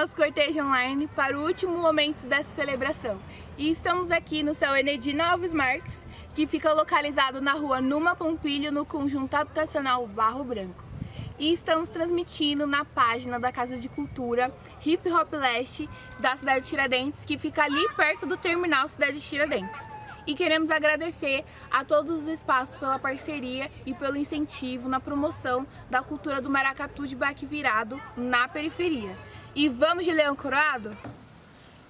Nosso cortejo online para o último momento dessa celebração. E estamos aqui no céu Enedina Alves Marques, que fica localizado na rua Numa Pompilho, no conjunto habitacional Barro Branco. E estamos transmitindo na página da Casa de Cultura Hip Hop Leste da cidade de Tiradentes, que fica ali perto do terminal Cidade de Tiradentes. E queremos agradecer a todos os espaços pela parceria e pelo incentivo na promoção da cultura do maracatu de baque virado na periferia. E vamos de Leão Coroado?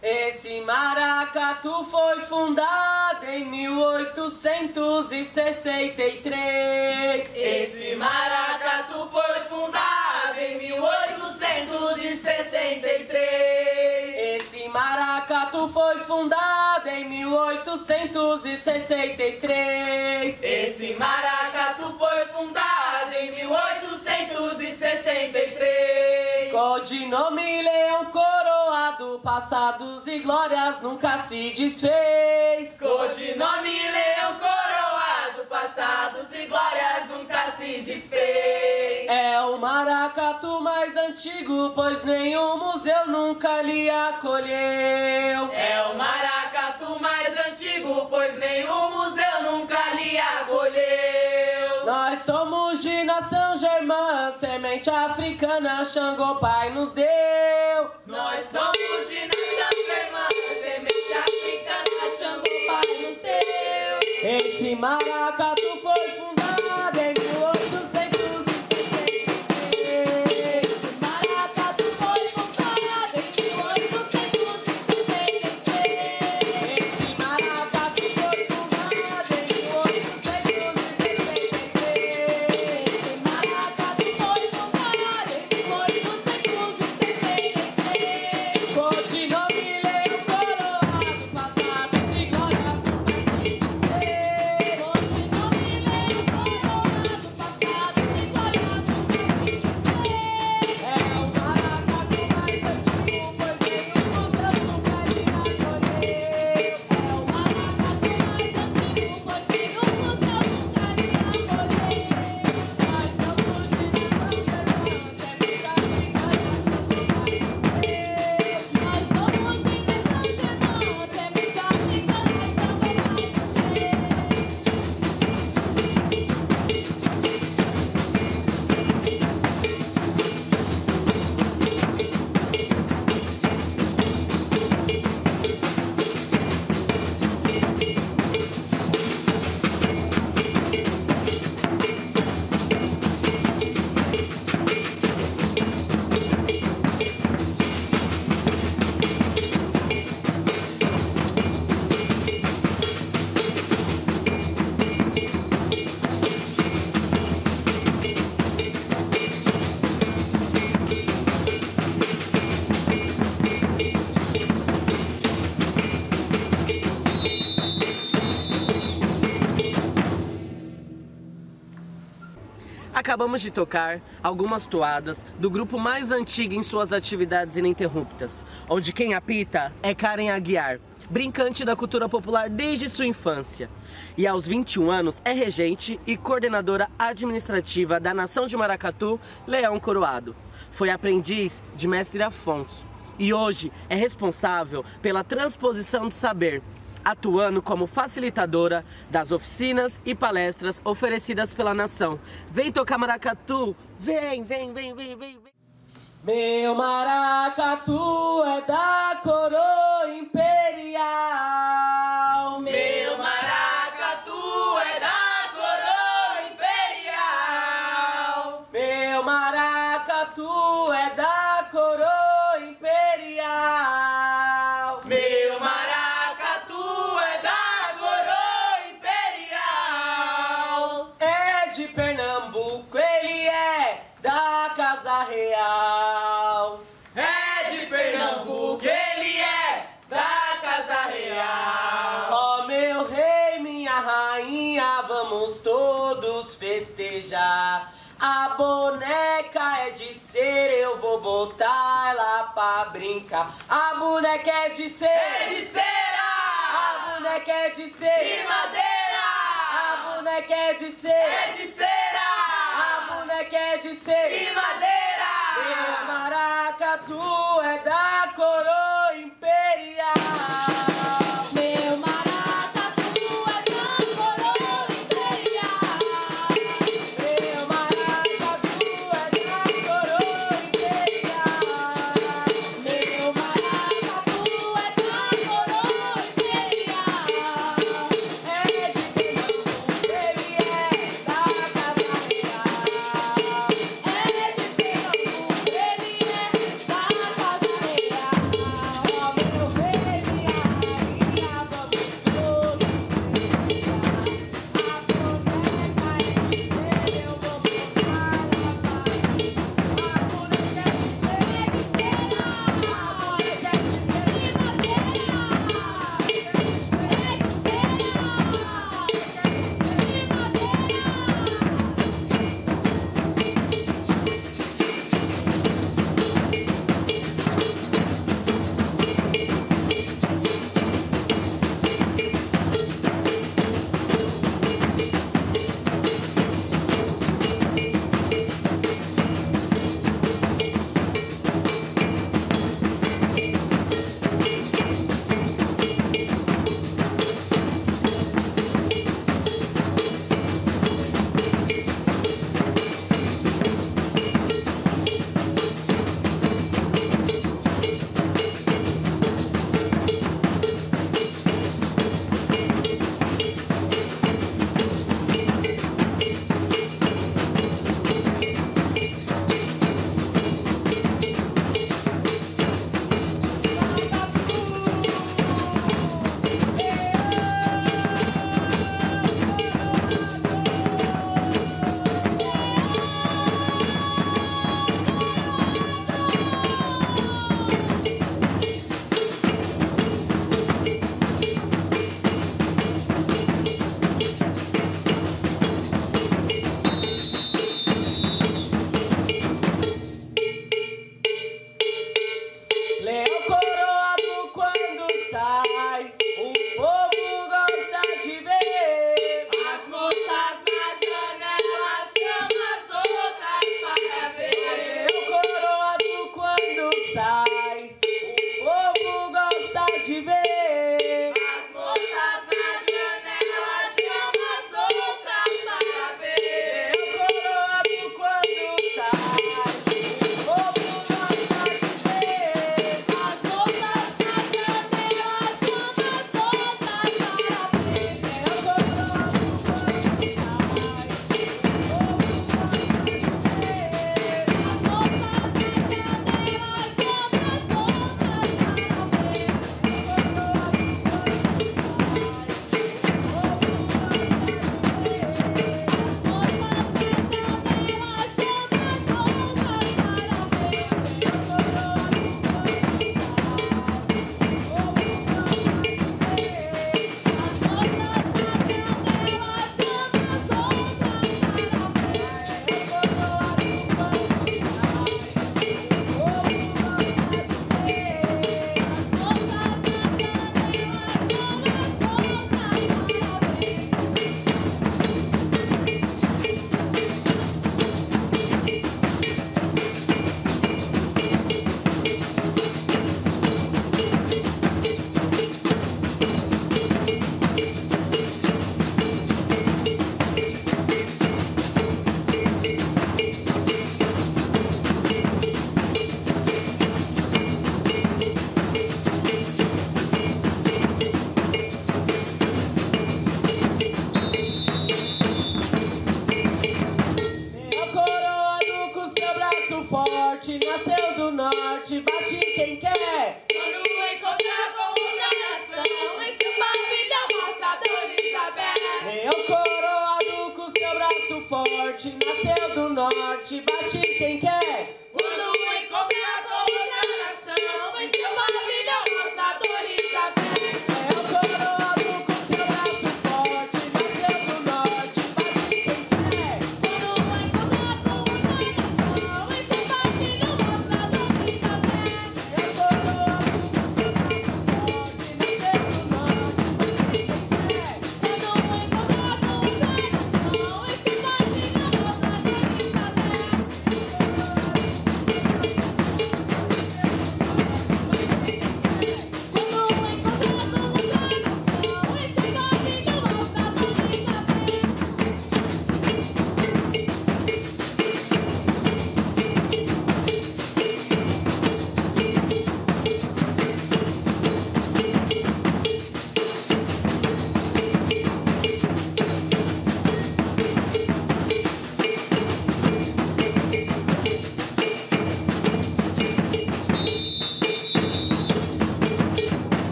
Esse maracatu foi fundado em 1863. Esse maracatu foi fundado em 1863. Esse maracatu foi fundado em 1863. Esse maracatu foi fundado em 1863. Codinome Leão Coroado, passados e glórias nunca se desfez. Codinome Leão Coroado, passados e glórias nunca se desfez. É o maracatu mais antigo, pois nenhum museu nunca lhe acolheu. É o maracatu mais antigo, pois nenhum museu nunca lhe acolheu. Semente africana, Xangô Pai nos deu. Nós somos de nação irmã, semente africana, Xangô Pai nos deu. Esse maracatu Acabamos de tocar algumas toadas do grupo mais antigo em suas atividades ininterruptas, onde quem apita é Karen Aguiar, brincante da cultura popular desde sua infância. E aos 21 anos é regente e coordenadora administrativa da Nação de Maracatu, Leão Coroado. Foi aprendiz de mestre Afonso e hoje é responsável pela transposição de saber, atuando como facilitadora das oficinas e palestras oferecidas pela nação. Vem tocar maracatu! Vem, vem, vem, vem, vem, vem! Meu maracatu é da coroa imperial. Meu pra brincar. A boneca é de ser, É de a cera boneca é de ser, e a madeira. boneca é de ser, É de a cera boneca é de ser. e madeira. Meu maracatu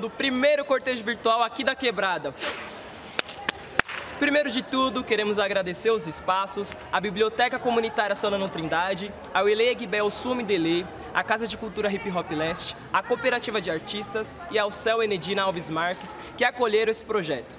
do primeiro cortejo virtual aqui da Quebrada. Primeiro de tudo, queremos agradecer os espaços, a Biblioteca Comunitária Solano Trindade, ao Ele Guibel Sume Dele, a Casa de Cultura Hip Hop Leste, a Cooperativa de Artistas e ao Céu Enedina Alves Marques, que acolheram esse projeto.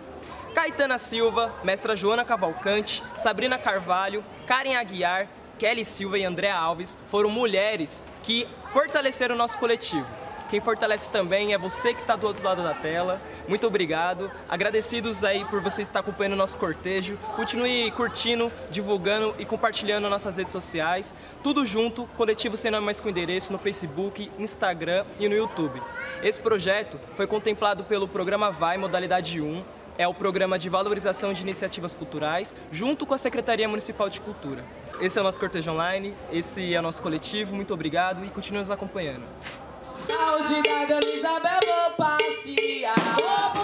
Caetana Silva, mestra Joana Cavalcante, Sabrina Carvalho, Karen Aguiar, Kelly Silva e Andréa Alves foram mulheres que fortaleceram o nosso coletivo. Quem fortalece também é você que está do outro lado da tela. Muito obrigado. Agradecidos aí por você estar acompanhando o nosso cortejo. Continue curtindo, divulgando e compartilhando nossas redes sociais. Tudo junto, Coletivo Sem Nome Mais com Endereço no Facebook, Instagram e no YouTube. Esse projeto foi contemplado pelo programa Vai Modalidade 1, é o programa de valorização de iniciativas culturais, junto com a Secretaria Municipal de Cultura. Esse é o nosso cortejo online, esse é o nosso coletivo. Muito obrigado e continue nos acompanhando. Aonde da Dona Isabel vou passear.